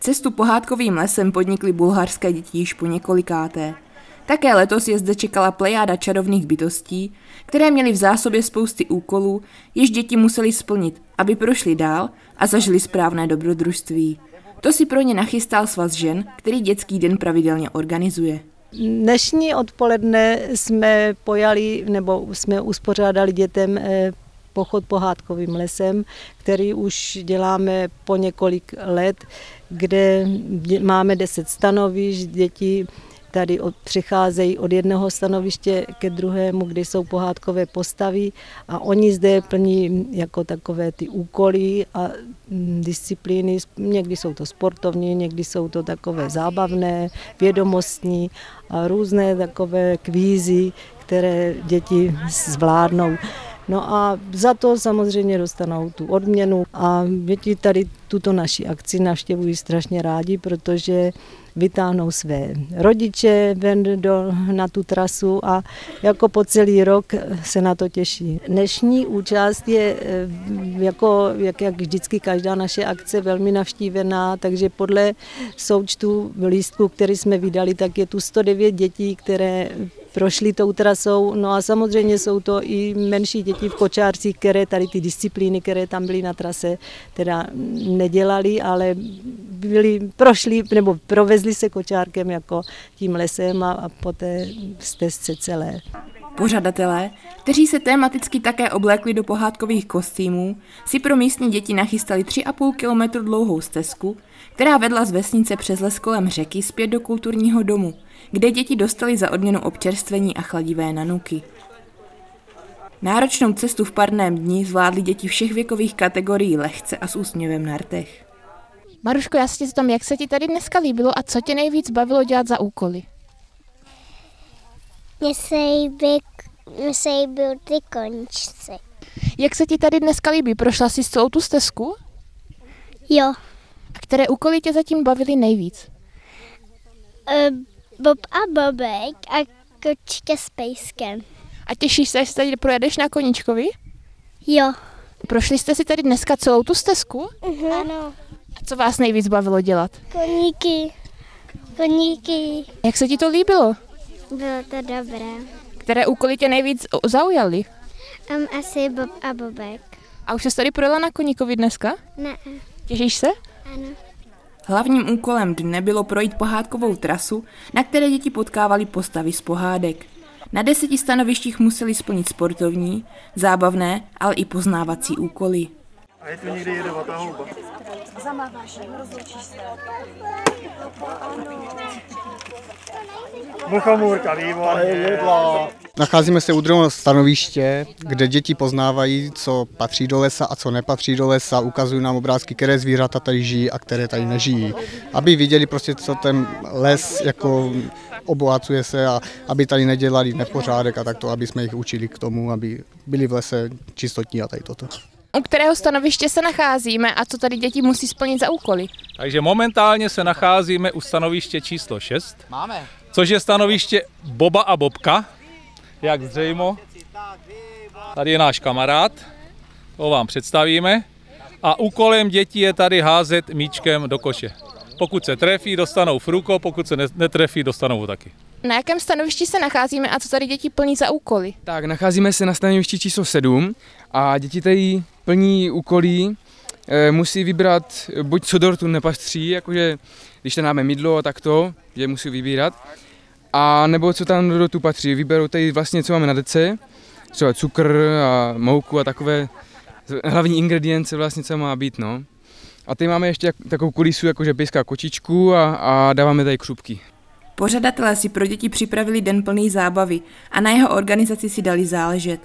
Cestu pohádkovým lesem podnikly bulharské děti již po několikáté. Také letos je zde čekala plejáda čarovných bytostí, které měly v zásobě spousty úkolů, jež děti museli splnit, aby prošli dál a zažili správné dobrodružství. To si pro ně nachystal svaz žen, který dětský den pravidelně organizuje. Dnešní odpoledne jsme pojali nebo jsme uspořádali dětem eh, pochod pohádkovým lesem, který už děláme po několik let, kde máme deset stanovišť, děti tady od, přicházejí od jednoho stanoviště ke druhému, kde jsou pohádkové postavy a oni zde plní jako takové ty úkoly a mm, disciplíny. Někdy jsou to sportovní, někdy jsou to takové zábavné, vědomostní a různé takové kvízy, které děti zvládnou. No a za to samozřejmě dostanou tu odměnu a děti tady tuto naši akci navštěvují strašně rádi, protože vytáhnou své rodiče ven do, na tu trasu a jako po celý rok se na to těší. Dnešní účast je eh, jako, jak, jak vždycky každá naše akce velmi navštívená, takže podle součtu lístku, který jsme vydali, tak je tu 109 dětí, které prošli tou trasou. No a samozřejmě jsou to i menší děti v kočárcích, které tady ty disciplíny, které tam byly na trase, teda nedělali, ale byli, prošli nebo provezli se kočárkem jako tím lesem a, a poté stezce celé. Pořadatelé, kteří se tematicky také oblékli do pohádkových kostýmů, si pro místní děti nachystali 3,5 kilometru dlouhou stezku, která vedla z vesnice přes les kolem řeky zpět do kulturního domu, kde děti dostali za odměnu občerstvení a chladivé nanuky. Náročnou cestu v parném dni zvládly děti všech věkových kategorií lehce a s úsměvem na rtech. Maruško, já se tě tam, jak se ti tady dneska líbilo a co tě nejvíc bavilo dělat za úkoly? Mně se líbí, mně se líbí ty končci. Jak se ti tady dneska líbí? Prošla jsi celou tu stezku? Jo. A které úkoly tě zatím bavily nejvíc? Uh, Bob a Bobek a kočka s pejskem. A těšíš se, až tady projedeš na koníčkovi? Jo. Prošli jste si tady dneska celou tu stezku? Uh-huh. Ano. A co vás nejvíc bavilo dělat? Koníky. Koníky. Jak se ti to líbilo? Bylo to dobré. Které úkoly tě nejvíc zaujaly? Um, asi Bob a Bobek. A už jsi tady projela na koníkovi dneska? Ne. Těšíš se? Ano. Hlavním úkolem dne bylo projít pohádkovou trasu, na které děti potkávali postavy z pohádek. Na deseti stanovištích museli splnit sportovní, zábavné, ale i poznávací úkoly. A je tu někdy jedovatá houba. Zamáváš, rozloučíš se. Muchomůrka, výborně. Nacházíme se u druhého stanoviště, kde děti poznávají, co patří do lesa a co nepatří do lesa. Ukazují nám obrázky, které zvířata tady žijí a které tady nežijí. Aby viděli prostě, co ten les jako obohacuje se a aby tady nedělali nepořádek a takto, aby jsme jich učili k tomu, aby byli v lese čistotní a tady toto. U kterého stanoviště se nacházíme a co tady děti musí splnit za úkoly? Takže momentálně se nacházíme u stanoviště číslo 6. Máme. Což je stanoviště Boba a Bobka, jak zřejmo. Tady je náš kamarád, ho vám představíme. A úkolem dětí je tady házet míčkem do koše. Pokud se trefí, dostanou fruko, pokud se netrefí, dostanou ho taky. Na jakém stanovišti se nacházíme a co tady děti plní za úkoly? Tak, nacházíme se na stanovišti číslo 7 a děti tady plní úkoly, e, musí vybrat, buď co dortu nepatří, jakože když tam máme mydlo a takto, je musí vybírat, a nebo co tam do dortu patří. Vyberou tady vlastně, co máme na dece, třeba cukr a mouku a takové hlavní ingredience vlastně, co má být, no. A tady máme ještě takovou kulisu, jakože pejská kočičku a, a dáváme tady křupky. Pořadatelé si pro děti připravili den plný zábavy a na jeho organizaci si dali záležet.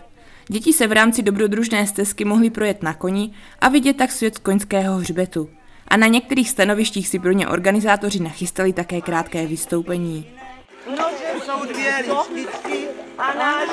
Děti se v rámci dobrodružné stezky mohly projet na koni a vidět tak svět koňského hřbetu. A na některých stanovištích si pro ně organizátoři nachystali také krátké vystoupení. są dwie liczniczki, a nasz.